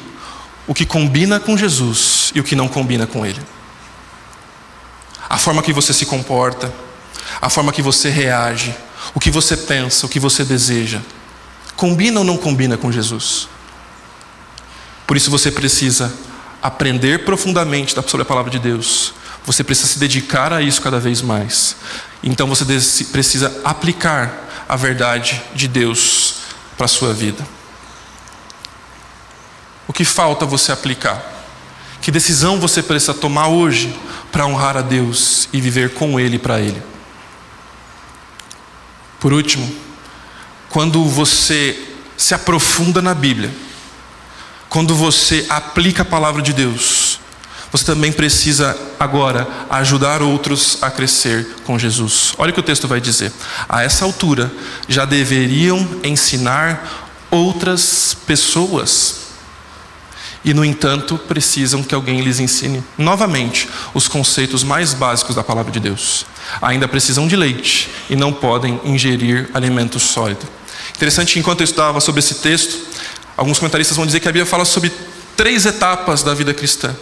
o que combina com Jesus e o que não combina com Ele. A forma que você se comporta, a forma que você reage, o que você pensa, o que você deseja, combina ou não combina com Jesus? Por isso você precisa aprender profundamente sobre a palavra de Deus. Você precisa se dedicar a isso cada vez mais. Então você precisa aplicar a verdade de Deus para a sua vida. O que falta você aplicar? Que decisão você precisa tomar hoje para honrar a Deus e viver com Ele e para Ele. Por último, quando você se aprofunda na Bíblia, quando você aplica a palavra de Deus, você também precisa agora ajudar outros a crescer com Jesus. Olha o que o texto vai dizer. A essa altura já deveriam ensinar outras pessoas. E, no entanto, precisam que alguém lhes ensine novamente os conceitos mais básicos da palavra de Deus. Ainda precisam de leite e não podem ingerir alimento sólido. Interessante, enquanto eu estudava sobre esse texto, alguns comentaristas vão dizer que a Bíblia fala sobre três etapas da vida cristã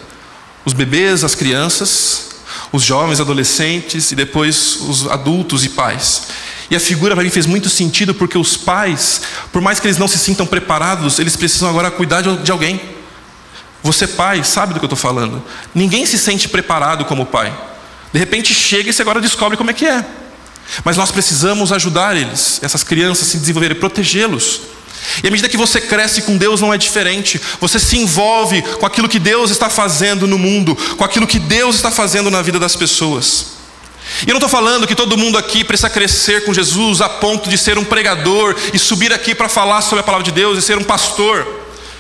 os bebês, as crianças, os jovens, adolescentes e depois os adultos e pais. E a figura para mim fez muito sentido porque os pais, por mais que eles não se sintam preparados, eles precisam agora cuidar de alguém. Você, pai, sabe do que eu estou falando. Ninguém se sente preparado como pai. De repente chega e você agora descobre como é que é. Mas nós precisamos ajudar eles, essas crianças, a se desenvolverem, protegê-los. E à medida que você cresce com Deus não é diferente. Você se envolve com aquilo que Deus está fazendo no mundo, com aquilo que Deus está fazendo na vida das pessoas. E eu não estou falando que todo mundo aqui precisa crescer com Jesus a ponto de ser um pregador e subir aqui para falar sobre a palavra de Deus e ser um pastor.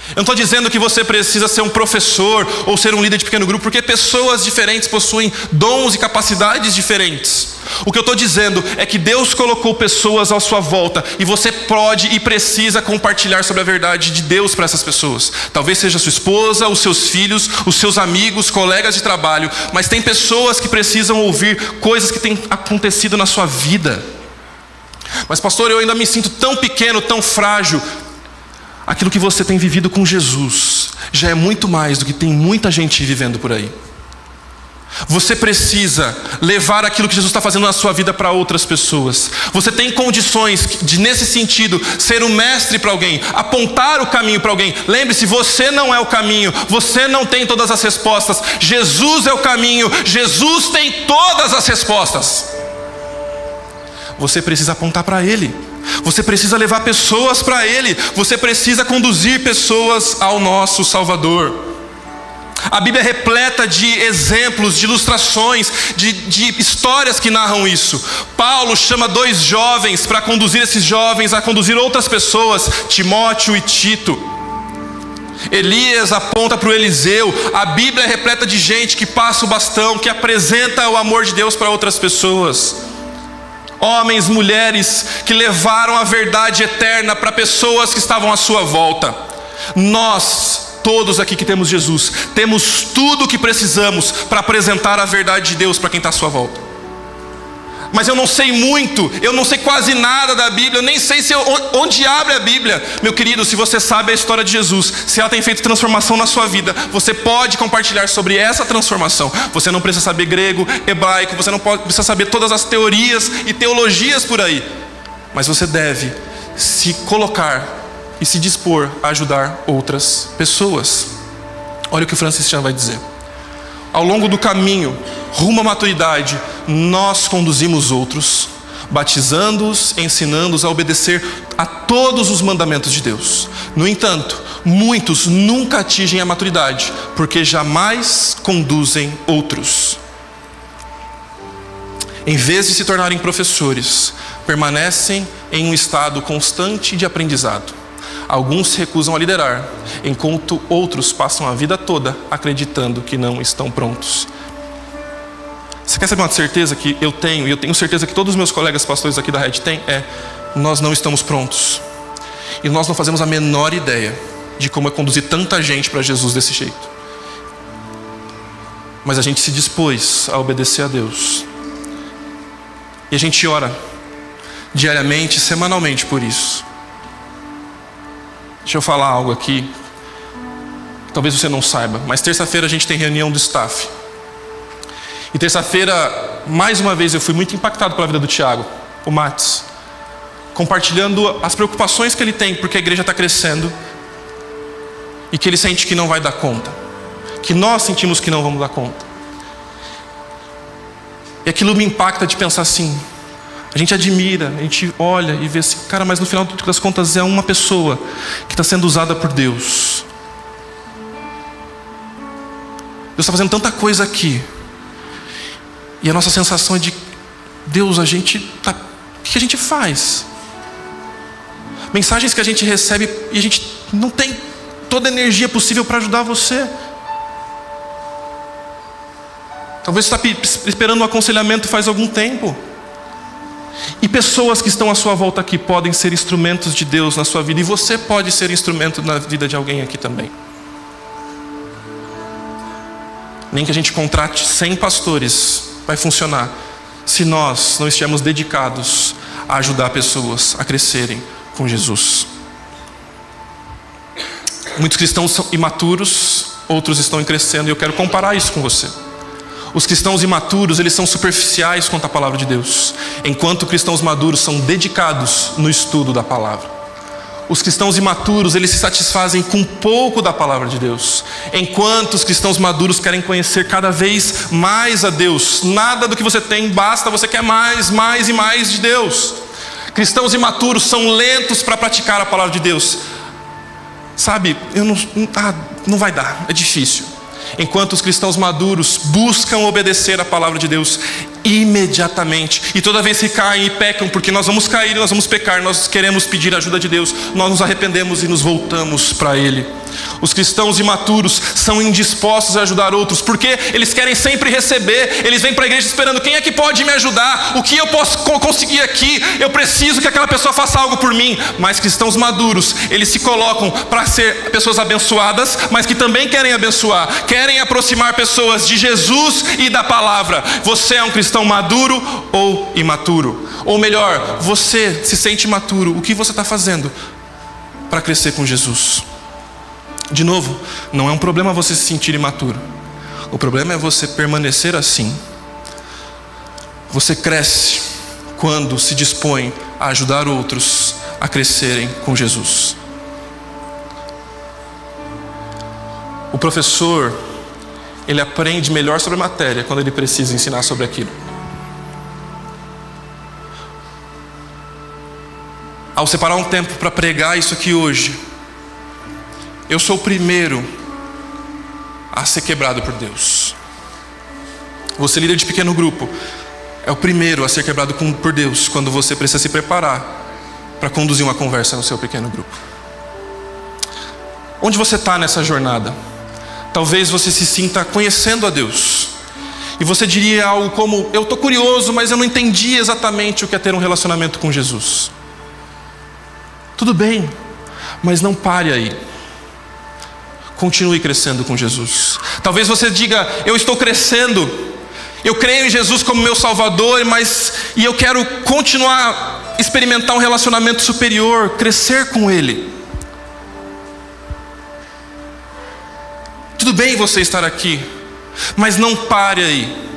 Eu não estou dizendo que você precisa ser um professor ou ser um líder de pequeno grupo, porque pessoas diferentes possuem dons e capacidades diferentes. O que eu estou dizendo é que Deus colocou pessoas à sua volta e você pode e precisa compartilhar sobre a verdade de Deus para essas pessoas. Talvez seja sua esposa, os seus filhos, os seus amigos, colegas de trabalho, mas tem pessoas que precisam ouvir coisas que têm acontecido na sua vida. Mas, pastor, eu ainda me sinto tão pequeno, tão frágil. Aquilo que você tem vivido com Jesus já é muito mais do que tem muita gente vivendo por aí. Você precisa levar aquilo que Jesus está fazendo na sua vida para outras pessoas. Você tem condições de, nesse sentido, ser um mestre para alguém, apontar o caminho para alguém. Lembre-se, você não é o caminho, você não tem todas as respostas. Jesus é o caminho, Jesus tem todas as respostas. Você precisa apontar para Ele. Você precisa levar pessoas para Ele, você precisa conduzir pessoas ao nosso Salvador. A Bíblia é repleta de exemplos, de ilustrações, de, de histórias que narram isso. Paulo chama dois jovens para conduzir esses jovens a conduzir outras pessoas, Timóteo e Tito. Elias aponta para o Eliseu. A Bíblia é repleta de gente que passa o bastão, que apresenta o amor de Deus para outras pessoas homens, mulheres que levaram a verdade eterna para pessoas que estavam à sua volta. Nós, todos aqui que temos Jesus, temos tudo o que precisamos para apresentar a verdade de Deus para quem está à sua volta mas eu não sei muito, eu não sei quase nada da Bíblia, eu nem sei se eu, onde abre a Bíblia. Meu querido, se você sabe a história de Jesus, se ela tem feito transformação na sua vida, você pode compartilhar sobre essa transformação. Você não precisa saber grego, hebraico, você não precisa saber todas as teorias e teologias por aí, mas você deve se colocar e se dispor a ajudar outras pessoas. Olha o que o Francis Chan vai dizer. Ao longo do caminho, rumo à maturidade, nós conduzimos outros, batizando-os, ensinando-os a obedecer a todos os mandamentos de Deus. No entanto, muitos nunca atingem a maturidade, porque jamais conduzem outros. Em vez de se tornarem professores, permanecem em um estado constante de aprendizado. Alguns recusam a liderar, enquanto outros passam a vida toda acreditando que não estão prontos. Você quer saber uma certeza que eu tenho, e eu tenho certeza que todos os meus colegas pastores aqui da rede têm? É: nós não estamos prontos. E nós não fazemos a menor ideia de como é conduzir tanta gente para Jesus desse jeito. Mas a gente se dispôs a obedecer a Deus. E a gente ora diariamente, semanalmente por isso. Deixa eu falar algo aqui. Talvez você não saiba, mas terça-feira a gente tem reunião do staff. E terça-feira, mais uma vez, eu fui muito impactado pela vida do Tiago, o Matos, compartilhando as preocupações que ele tem, porque a igreja está crescendo e que ele sente que não vai dar conta, que nós sentimos que não vamos dar conta. E aquilo me impacta de pensar assim: a gente admira, a gente olha e vê assim, cara, mas no final das contas é uma pessoa que está sendo usada por Deus. Deus está fazendo tanta coisa aqui. E a nossa sensação é de Deus, a gente tá, o que a gente faz? Mensagens que a gente recebe e a gente não tem toda a energia possível para ajudar você. Talvez você está esperando um aconselhamento faz algum tempo. E pessoas que estão à sua volta aqui podem ser instrumentos de Deus na sua vida, e você pode ser instrumento na vida de alguém aqui também. Nem que a gente contrate 100 pastores, vai funcionar se nós não estivermos dedicados a ajudar pessoas a crescerem com Jesus. Muitos cristãos são imaturos, outros estão crescendo, e eu quero comparar isso com você. Os cristãos imaturos, eles são superficiais quanto à palavra de Deus, enquanto cristãos maduros são dedicados no estudo da palavra. Os cristãos imaturos, eles se satisfazem com pouco da palavra de Deus, enquanto os cristãos maduros querem conhecer cada vez mais a Deus. Nada do que você tem basta, você quer mais, mais e mais de Deus. Cristãos imaturos são lentos para praticar a palavra de Deus. Sabe, eu não, ah, não vai dar, é difícil enquanto os cristãos maduros buscam obedecer a palavra de Deus imediatamente. E toda vez que caem e pecam, porque nós vamos cair, nós vamos pecar, nós queremos pedir a ajuda de Deus, nós nos arrependemos e nos voltamos para Ele. Os cristãos imaturos são indispostos a ajudar outros, porque eles querem sempre receber, eles vêm para a igreja esperando: quem é que pode me ajudar? O que eu posso conseguir aqui? Eu preciso que aquela pessoa faça algo por mim. Mas cristãos maduros, eles se colocam para ser pessoas abençoadas, mas que também querem abençoar, querem aproximar pessoas de Jesus e da palavra. Você é um cristão maduro ou imaturo? Ou melhor, você se sente imaturo, o que você está fazendo para crescer com Jesus? De novo, não é um problema você se sentir imaturo. O problema é você permanecer assim. Você cresce quando se dispõe a ajudar outros a crescerem com Jesus. O professor, ele aprende melhor sobre a matéria quando ele precisa ensinar sobre aquilo. Ao separar um tempo para pregar isso aqui hoje, eu sou o primeiro a ser quebrado por Deus. Você, líder de pequeno grupo, é o primeiro a ser quebrado por Deus quando você precisa se preparar para conduzir uma conversa no seu pequeno grupo. Onde você está nessa jornada? Talvez você se sinta conhecendo a Deus. E você diria algo como: Eu estou curioso, mas eu não entendi exatamente o que é ter um relacionamento com Jesus. Tudo bem, mas não pare aí. Continue crescendo com Jesus. Talvez você diga: Eu estou crescendo, eu creio em Jesus como meu Salvador, mas e eu quero continuar experimentar um relacionamento superior, crescer com Ele. Tudo bem você estar aqui, mas não pare aí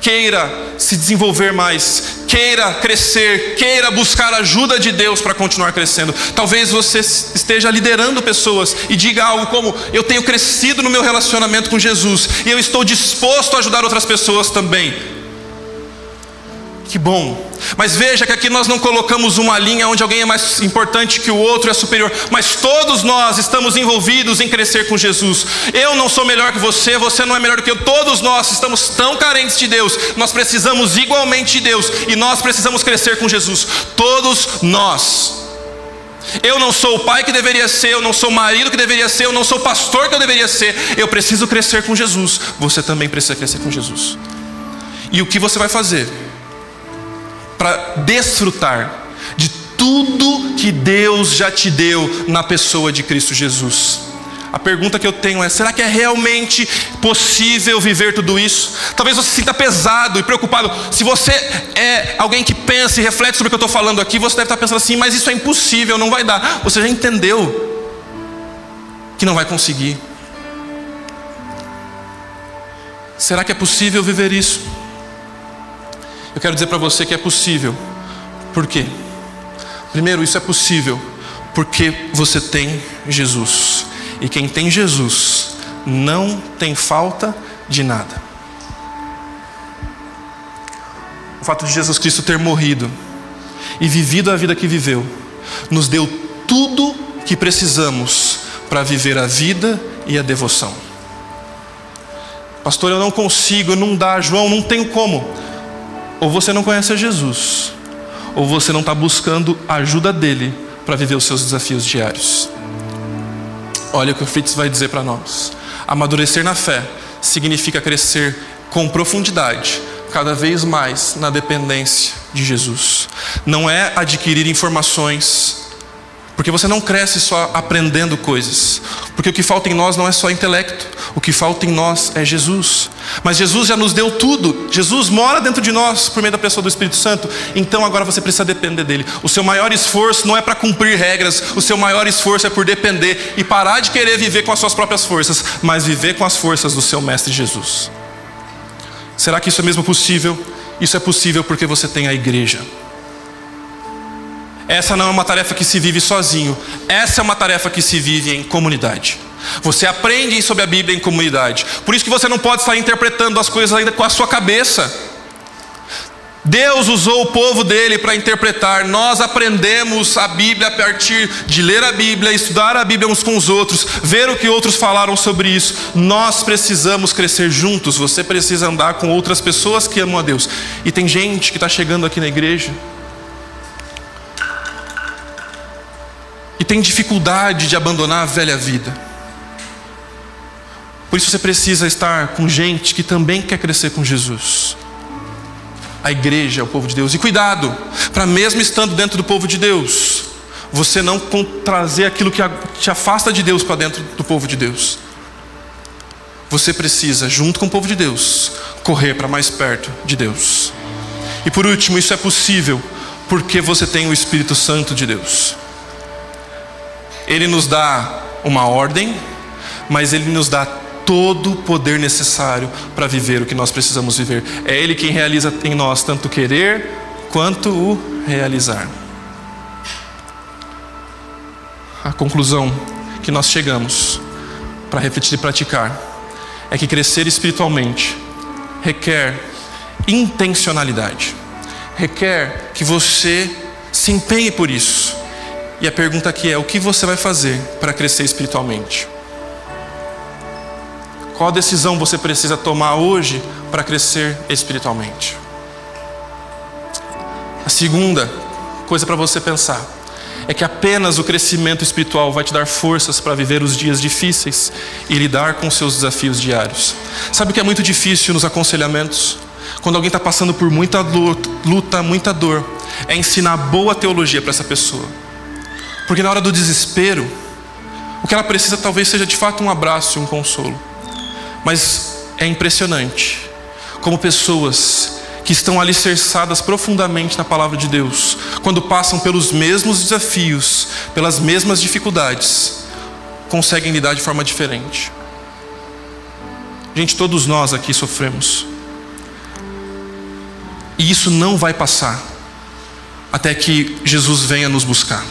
queira se desenvolver mais, queira crescer, queira buscar a ajuda de Deus para continuar crescendo. Talvez você esteja liderando pessoas e diga algo como: Eu tenho crescido no meu relacionamento com Jesus e eu estou disposto a ajudar outras pessoas também. Que bom. Mas veja que aqui nós não colocamos uma linha onde alguém é mais importante que o outro, é superior. Mas todos nós estamos envolvidos em crescer com Jesus. Eu não sou melhor que você, você não é melhor do que eu. Todos nós estamos tão carentes de Deus. Nós precisamos igualmente de Deus. E nós precisamos crescer com Jesus. Todos nós. Eu não sou o pai que deveria ser, eu não sou o marido que deveria ser, eu não sou o pastor que eu deveria ser. Eu preciso crescer com Jesus. Você também precisa crescer com Jesus. E o que você vai fazer? Para desfrutar de tudo que Deus já te deu na pessoa de Cristo Jesus. A pergunta que eu tenho é: será que é realmente possível viver tudo isso? Talvez você se sinta pesado e preocupado. Se você é alguém que pensa e reflete sobre o que eu estou falando aqui, você deve estar pensando assim: mas isso é impossível, não vai dar. Você já entendeu que não vai conseguir. Será que é possível viver isso? Eu quero dizer para você que é possível. Por quê? Primeiro, isso é possível porque você tem Jesus. E quem tem Jesus não tem falta de nada. O fato de Jesus Cristo ter morrido e vivido a vida que viveu, nos deu tudo que precisamos para viver a vida e a devoção. Pastor, eu não consigo, não dá, João, não tenho como. Ou você não conhece a Jesus, ou você não está buscando a ajuda dele para viver os seus desafios diários. Olha o que o Fritz vai dizer para nós. Amadurecer na fé significa crescer com profundidade, cada vez mais na dependência de Jesus. Não é adquirir informações, porque você não cresce só aprendendo coisas. Porque o que falta em nós não é só intelecto, o que falta em nós é Jesus. Mas Jesus já nos deu tudo. Jesus mora dentro de nós por meio da pessoa do Espírito Santo. Então agora você precisa depender dele. O seu maior esforço não é para cumprir regras, o seu maior esforço é por depender e parar de querer viver com as suas próprias forças, mas viver com as forças do seu mestre Jesus. Será que isso é mesmo possível? Isso é possível porque você tem a igreja. Essa não é uma tarefa que se vive sozinho, essa é uma tarefa que se vive em comunidade. Você aprende sobre a Bíblia em comunidade. Por isso que você não pode estar interpretando as coisas ainda com a sua cabeça. Deus usou o povo dele para interpretar. Nós aprendemos a Bíblia a partir de ler a Bíblia, estudar a Bíblia uns com os outros, ver o que outros falaram sobre isso. Nós precisamos crescer juntos. Você precisa andar com outras pessoas que amam a Deus. E tem gente que está chegando aqui na igreja tem dificuldade de abandonar a velha vida. Por isso você precisa estar com gente que também quer crescer com Jesus. A igreja é o povo de Deus. E cuidado, para mesmo estando dentro do povo de Deus, você não trazer aquilo que te afasta de Deus para dentro do povo de Deus. Você precisa, junto com o povo de Deus, correr para mais perto de Deus. E por último, isso é possível porque você tem o Espírito Santo de Deus. Ele nos dá uma ordem, mas Ele nos dá todo o poder necessário para viver o que nós precisamos viver. É Ele quem realiza em nós tanto o querer quanto o realizar. A conclusão que nós chegamos para refletir e praticar é que crescer espiritualmente requer intencionalidade, requer que você se empenhe por isso e a pergunta aqui é: o que você vai fazer para crescer espiritualmente? Qual decisão você precisa tomar hoje para crescer espiritualmente? A segunda coisa para você pensar é que apenas o crescimento espiritual vai te dar forças para viver os dias difíceis e lidar com seus desafios diários. Sabe o que é muito difícil nos aconselhamentos? Quando alguém está passando por muita luta, muita dor, é ensinar boa teologia para essa pessoa. Porque na hora do desespero, o que ela precisa talvez seja de fato um abraço e um consolo. Mas é impressionante como pessoas que estão alicerçadas profundamente na palavra de Deus, quando passam pelos mesmos desafios, pelas mesmas dificuldades, conseguem lidar de forma diferente. Gente, todos nós aqui sofremos. E isso não vai passar até que Jesus venha nos buscar.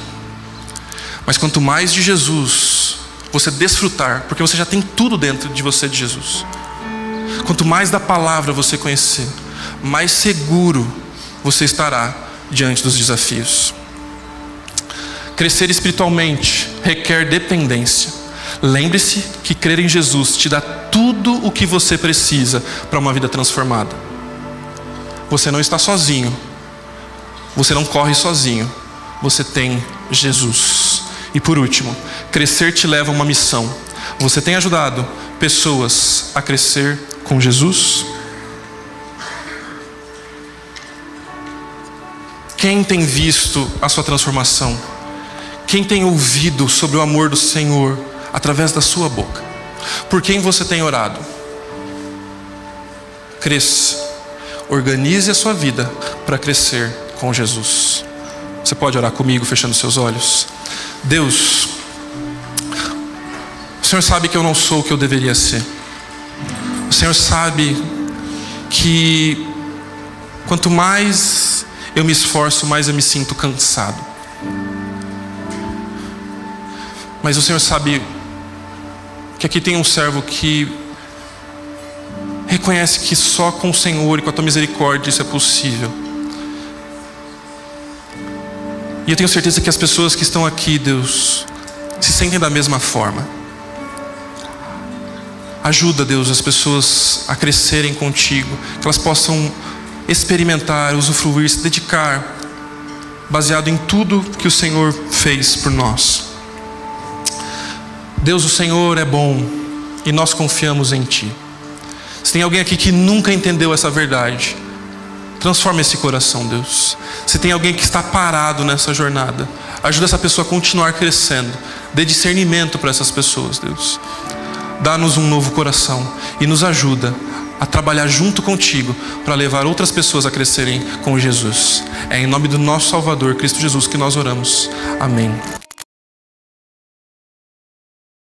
Mas quanto mais de Jesus você desfrutar, porque você já tem tudo dentro de você de Jesus. Quanto mais da palavra você conhecer, mais seguro você estará diante dos desafios. Crescer espiritualmente requer dependência. Lembre-se que crer em Jesus te dá tudo o que você precisa para uma vida transformada. Você não está sozinho. Você não corre sozinho. Você tem Jesus. E por último, crescer te leva a uma missão. Você tem ajudado pessoas a crescer com Jesus? Quem tem visto a sua transformação? Quem tem ouvido sobre o amor do Senhor através da sua boca? Por quem você tem orado? Cresça. Organize a sua vida para crescer com Jesus. Você pode orar comigo fechando seus olhos? Deus, o Senhor sabe que eu não sou o que eu deveria ser. O Senhor sabe que quanto mais eu me esforço, mais eu me sinto cansado. Mas o Senhor sabe que aqui tem um servo que reconhece que só com o Senhor e com a tua misericórdia isso é possível. E eu tenho certeza que as pessoas que estão aqui, Deus, se sentem da mesma forma. Ajuda, Deus, as pessoas a crescerem contigo, que elas possam experimentar, usufruir, se dedicar, baseado em tudo que o Senhor fez por nós. Deus, o Senhor é bom e nós confiamos em Ti. Se tem alguém aqui que nunca entendeu essa verdade, transforma esse coração, Deus. Se tem alguém que está parado nessa jornada, ajuda essa pessoa a continuar crescendo. Dê discernimento para essas pessoas, Deus. Dá-nos um novo coração e nos ajuda a trabalhar junto contigo para levar outras pessoas a crescerem com Jesus. É em nome do nosso Salvador, Cristo Jesus, que nós oramos. Amém.